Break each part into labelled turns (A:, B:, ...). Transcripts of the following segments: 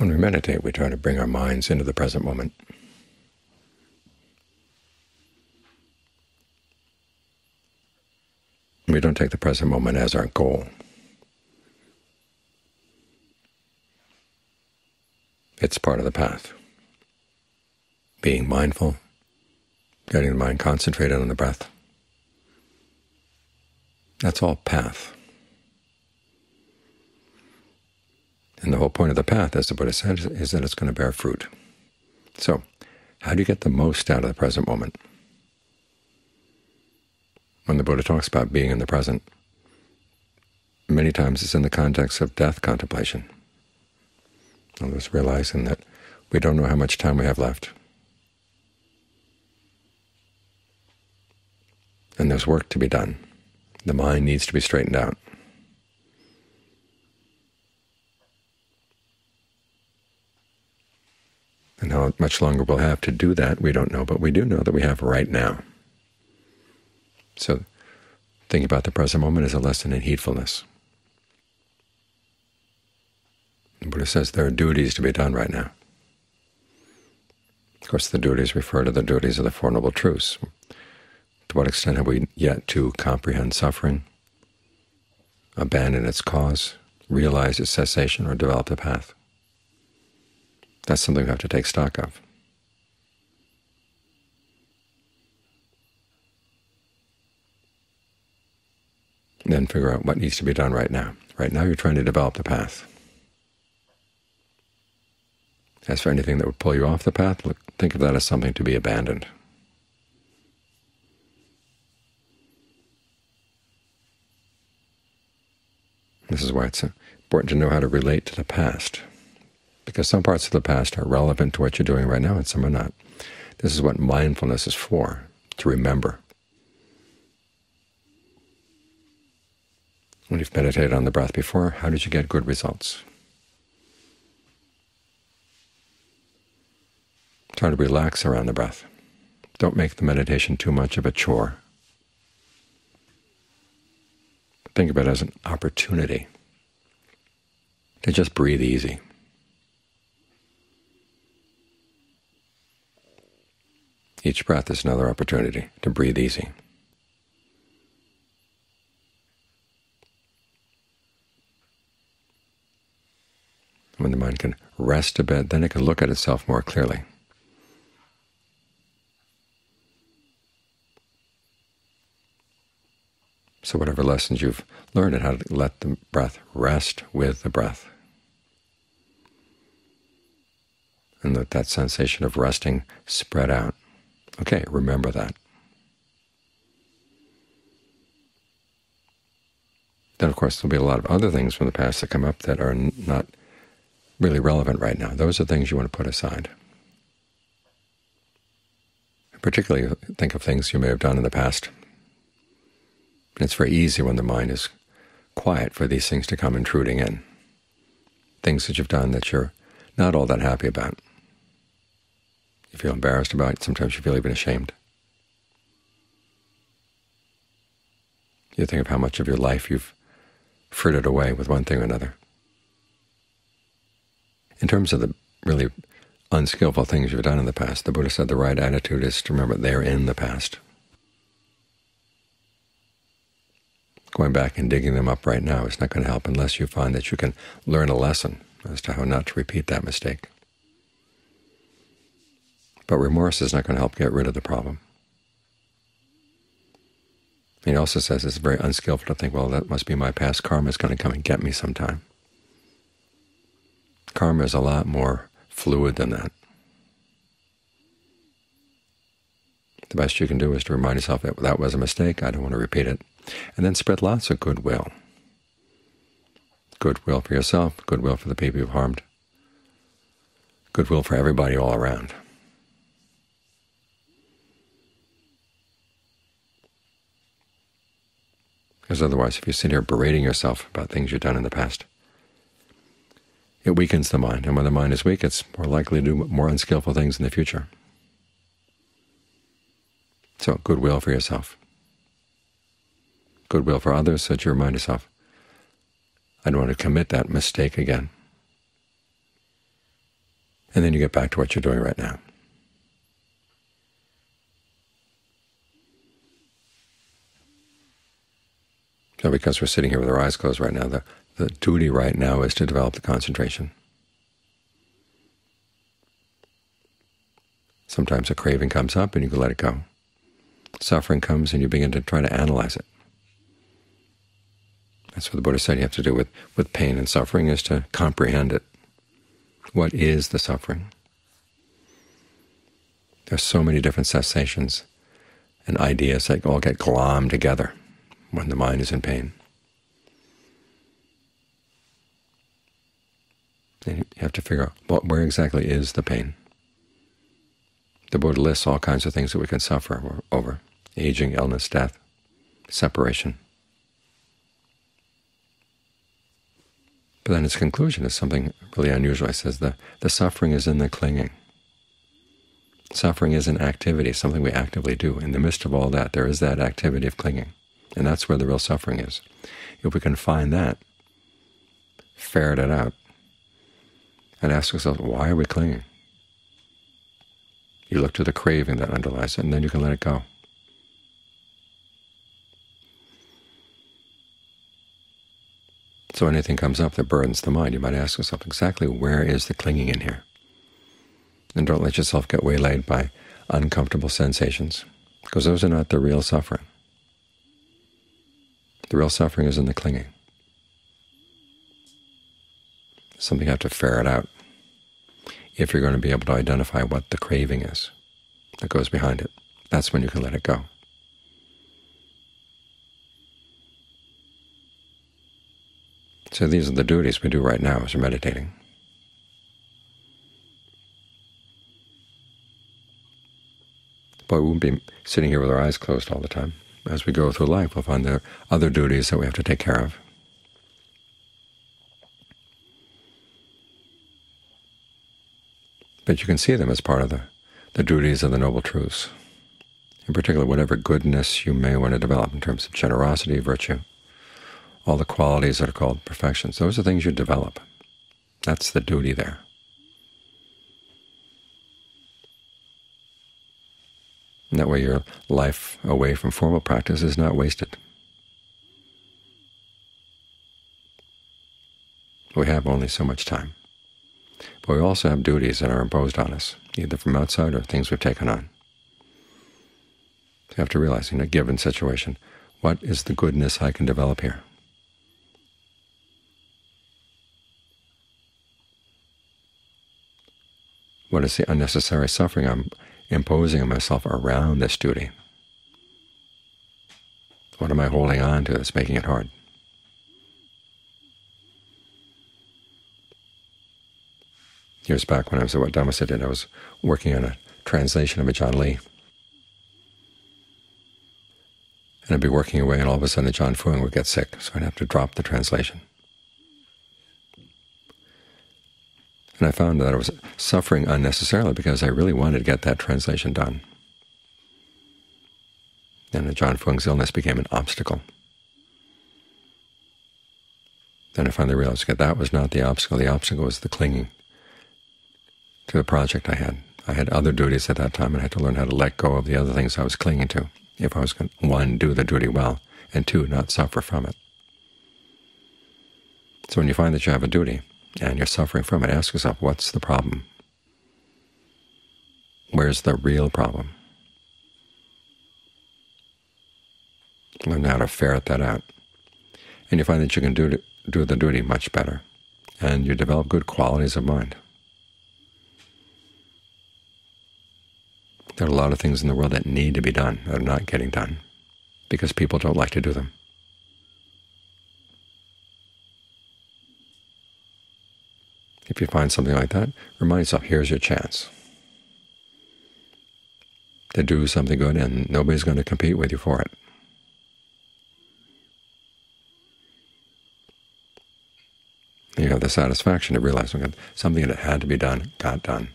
A: When we meditate, we try to bring our minds into the present moment. We don't take the present moment as our goal. It's part of the path. Being mindful, getting the mind concentrated on the breath. That's all path. And the whole point of the path, as the Buddha said, is that it's going to bear fruit. So how do you get the most out of the present moment? When the Buddha talks about being in the present, many times it's in the context of death contemplation. In other realizing that we don't know how much time we have left. And there's work to be done. The mind needs to be straightened out. And how much longer we'll have to do that, we don't know, but we do know that we have right now. So thinking about the present moment is a lesson in heedfulness. The Buddha says there are duties to be done right now. Of course, the duties refer to the duties of the Four Noble Truths. To what extent have we yet to comprehend suffering, abandon its cause, realize its cessation, or develop the path? That's something we have to take stock of. Then figure out what needs to be done right now. Right now you're trying to develop the path. As for anything that would pull you off the path, look, think of that as something to be abandoned. This is why it's important to know how to relate to the past because some parts of the past are relevant to what you're doing right now and some are not. This is what mindfulness is for, to remember. When you've meditated on the breath before, how did you get good results? Try to relax around the breath. Don't make the meditation too much of a chore. Think of it as an opportunity to just breathe easy. Each breath is another opportunity to breathe easy. When the mind can rest a bit, then it can look at itself more clearly. So whatever lessons you've learned and how to let the breath rest with the breath. And let that sensation of resting spread out. Okay, remember that. Then, of course, there'll be a lot of other things from the past that come up that are not really relevant right now. Those are things you want to put aside. Particularly think of things you may have done in the past. It's very easy when the mind is quiet for these things to come intruding in, things that you've done that you're not all that happy about. You feel embarrassed about it. Sometimes you feel even ashamed. You think of how much of your life you've frittered away with one thing or another. In terms of the really unskillful things you've done in the past, the Buddha said the right attitude is to remember they're in the past. Going back and digging them up right now is not going to help unless you find that you can learn a lesson as to how not to repeat that mistake. But remorse is not going to help get rid of the problem. He also says it's very unskillful to think, well, that must be my past karma is going to come and get me sometime. Karma is a lot more fluid than that. The best you can do is to remind yourself that that was a mistake, I don't want to repeat it, and then spread lots of goodwill. Goodwill for yourself, goodwill for the people you've harmed, goodwill for everybody all around. Because otherwise, if you sit here berating yourself about things you've done in the past, it weakens the mind. And when the mind is weak, it's more likely to do more unskillful things in the future. So goodwill for yourself. Goodwill for others so that you remind yourself, I don't want to commit that mistake again. And then you get back to what you're doing right now. So because we're sitting here with our eyes closed right now, the, the duty right now is to develop the concentration. Sometimes a craving comes up and you can let it go. Suffering comes and you begin to try to analyze it. That's what the Buddha said you have to do with, with pain and suffering, is to comprehend it. What is the suffering? There's so many different sensations and ideas that all get glommed together when the mind is in pain. And you have to figure out what, where exactly is the pain. The Buddha lists all kinds of things that we can suffer over, aging, illness, death, separation. But then its conclusion is something really unusual. It says the, the suffering is in the clinging. Suffering is an activity, something we actively do. In the midst of all that, there is that activity of clinging. And that's where the real suffering is. If we can find that, ferret it out, and ask ourselves, why are we clinging? You look to the craving that underlies it, and then you can let it go. So anything comes up that burdens the mind, you might ask yourself exactly where is the clinging in here? And don't let yourself get waylaid by uncomfortable sensations, because those are not the real suffering. The real suffering is in the clinging. Something you have to ferret out if you're going to be able to identify what the craving is that goes behind it. That's when you can let it go. So these are the duties we do right now as we're meditating. But we won't be sitting here with our eyes closed all the time. As we go through life, we'll find there are other duties that we have to take care of. But you can see them as part of the, the duties of the Noble Truths, in particular whatever goodness you may want to develop in terms of generosity, virtue, all the qualities that are called perfections. Those are things you develop. That's the duty there. And that way your life away from formal practice is not wasted. We have only so much time. But we also have duties that are imposed on us, either from outside or things we've taken on. You have to realize in a given situation, what is the goodness I can develop here? What is the unnecessary suffering I'm imposing on myself around this duty? What am I holding on to that's making it hard? Years back when I was at Wat Dhamma I was working on a translation of Ajaan Lee. And I'd be working away, and all of a sudden Ajaan Fuang would get sick, so I'd have to drop the translation. And I found that I was suffering unnecessarily because I really wanted to get that translation done. And Ajaan Fuang's illness became an obstacle. Then I finally realized that that was not the obstacle. The obstacle was the clinging to the project I had. I had other duties at that time, and I had to learn how to let go of the other things I was clinging to if I was going to, one, do the duty well, and two, not suffer from it. So when you find that you have a duty, and you're suffering from it, ask yourself, what's the problem? Where's the real problem? Learn how to ferret that out. And you find that you can do, do the duty much better, and you develop good qualities of mind. There are a lot of things in the world that need to be done that are not getting done because people don't like to do them. If you find something like that, remind yourself, here's your chance to do something good, and nobody's going to compete with you for it. You have the satisfaction of realizing something that had to be done got done.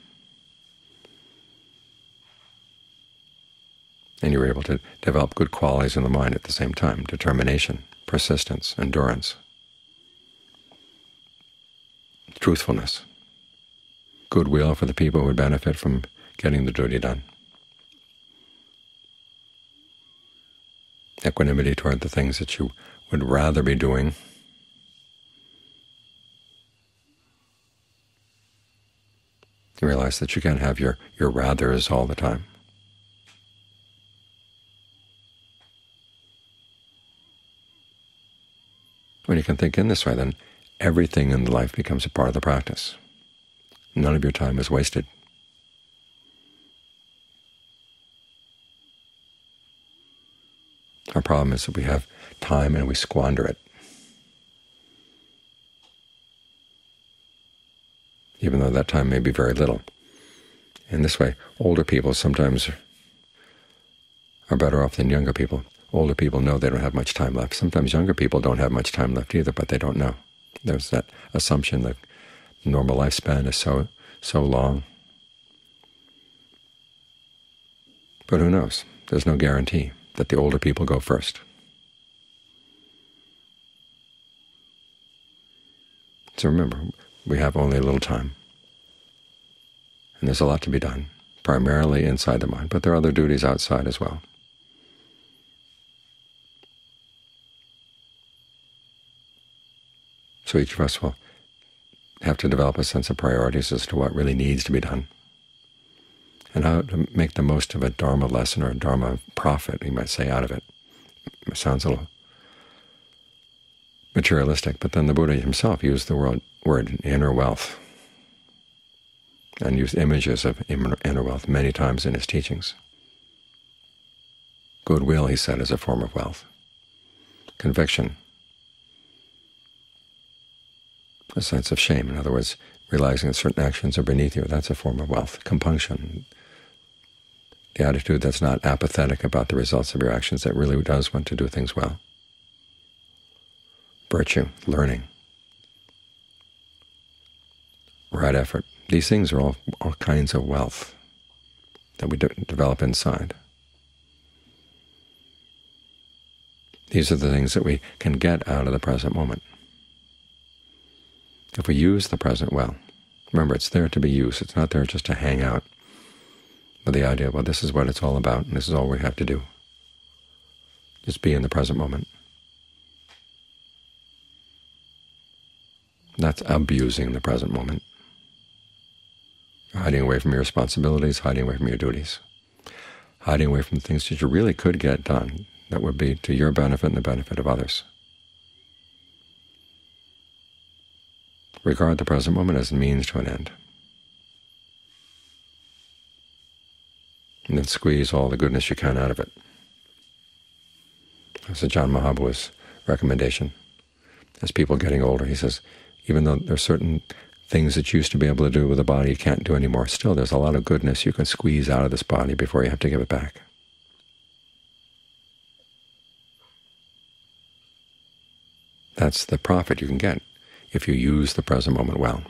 A: And you were able to develop good qualities in the mind at the same time, determination, persistence, endurance truthfulness. goodwill for the people who would benefit from getting the duty done. Equanimity toward the things that you would rather be doing. You realize that you can't have your, your rathers all the time. When you can think in this way, then everything in life becomes a part of the practice. None of your time is wasted. Our problem is that we have time and we squander it. Even though that time may be very little. In this way, older people sometimes are better off than younger people. Older people know they don't have much time left. Sometimes younger people don't have much time left either, but they don't know. There's that assumption that normal lifespan is so so long. But who knows? There's no guarantee that the older people go first. So remember, we have only a little time, and there's a lot to be done, primarily inside the mind, but there are other duties outside as well. So each of us will have to develop a sense of priorities as to what really needs to be done and how to make the most of a Dharma lesson or a Dharma profit, you might say, out of it. It sounds a little materialistic, but then the Buddha himself used the word, word inner wealth and used images of inner wealth many times in his teachings. Goodwill, he said, is a form of wealth. Conviction a sense of shame. In other words, realizing that certain actions are beneath you, that's a form of wealth. Compunction, the attitude that's not apathetic about the results of your actions, that really does want to do things well. Virtue, learning, right effort. These things are all, all kinds of wealth that we de develop inside. These are the things that we can get out of the present moment. If we use the present well, remember it's there to be used. It's not there just to hang out with the idea, well, this is what it's all about, and this is all we have to do. Just be in the present moment. That's abusing the present moment. Hiding away from your responsibilities, hiding away from your duties, hiding away from the things that you really could get done that would be to your benefit and the benefit of others. Regard the present moment as a means to an end. And then squeeze all the goodness you can out of it. That's Ajaan Maha Boowa's recommendation. As people getting older, he says, even though there are certain things that you used to be able to do with the body you can't do anymore, still there's a lot of goodness you can squeeze out of this body before you have to give it back. That's the profit you can get if you use the present moment well.